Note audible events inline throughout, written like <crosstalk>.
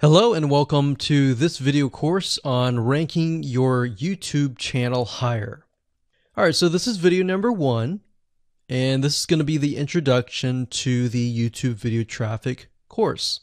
Hello and welcome to this video course on ranking your YouTube channel higher. Alright, so this is video number one, and this is going to be the introduction to the YouTube video traffic course.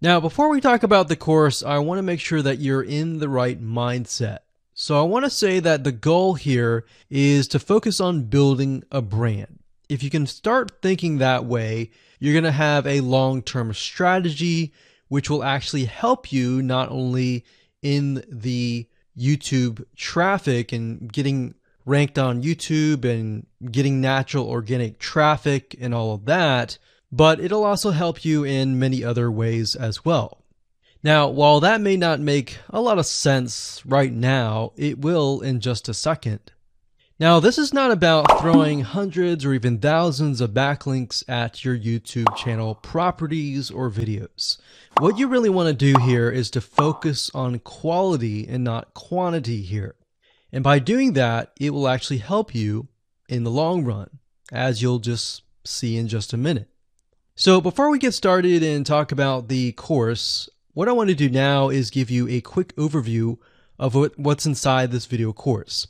Now, before we talk about the course, I want to make sure that you're in the right mindset. So I want to say that the goal here is to focus on building a brand. If you can start thinking that way, you're going to have a long-term strategy which will actually help you not only in the YouTube traffic and getting ranked on YouTube and getting natural organic traffic and all of that, but it'll also help you in many other ways as well. Now, while that may not make a lot of sense right now, it will in just a second. Now, this is not about throwing hundreds or even thousands of backlinks at your YouTube channel properties or videos. What you really want to do here is to focus on quality and not quantity here. And by doing that, it will actually help you in the long run, as you'll just see in just a minute. So before we get started and talk about the course, what I want to do now is give you a quick overview of what's inside this video course.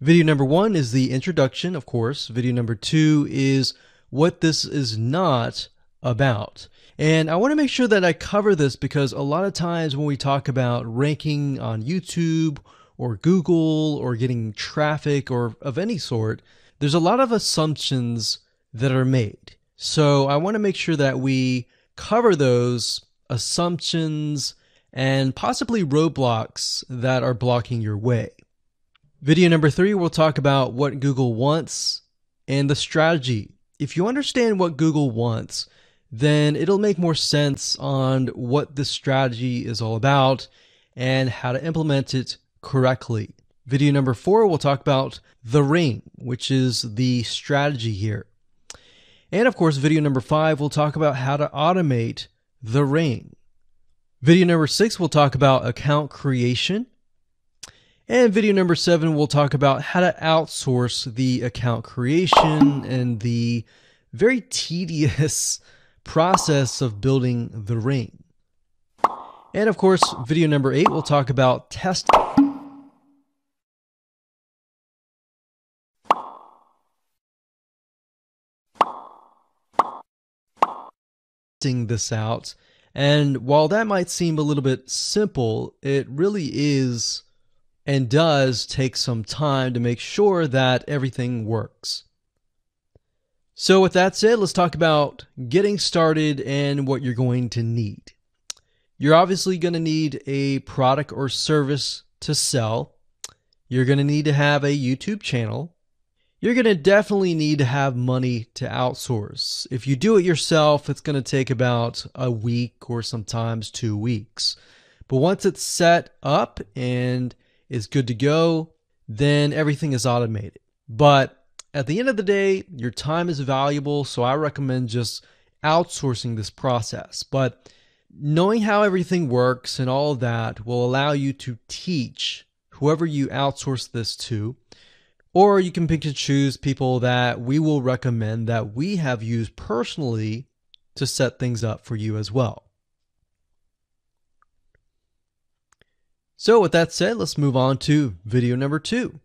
Video number one is the introduction, of course. Video number two is what this is not about. And I want to make sure that I cover this because a lot of times when we talk about ranking on YouTube or Google or getting traffic or of any sort, there's a lot of assumptions that are made. So I want to make sure that we cover those assumptions and possibly roadblocks that are blocking your way. Video number three, we'll talk about what Google wants and the strategy. If you understand what Google wants, then it'll make more sense on what this strategy is all about and how to implement it correctly. Video number four, we'll talk about the ring, which is the strategy here. And of course, video number five, we'll talk about how to automate the ring. Video number six, we'll talk about account creation and video number seven, we'll talk about how to outsource the account creation and the very tedious <laughs> process of building the ring. And of course, video number eight, we'll talk about testing. this out. And while that might seem a little bit simple, it really is and does take some time to make sure that everything works. So, with that said, let's talk about getting started and what you're going to need. You're obviously going to need a product or service to sell. You're going to need to have a YouTube channel. You're going to definitely need to have money to outsource. If you do it yourself, it's going to take about a week or sometimes two weeks. But once it's set up and is good to go, then everything is automated. But at the end of the day, your time is valuable, so I recommend just outsourcing this process. But knowing how everything works and all of that will allow you to teach whoever you outsource this to. Or you can pick and choose people that we will recommend that we have used personally to set things up for you as well. So with that said, let's move on to video number two.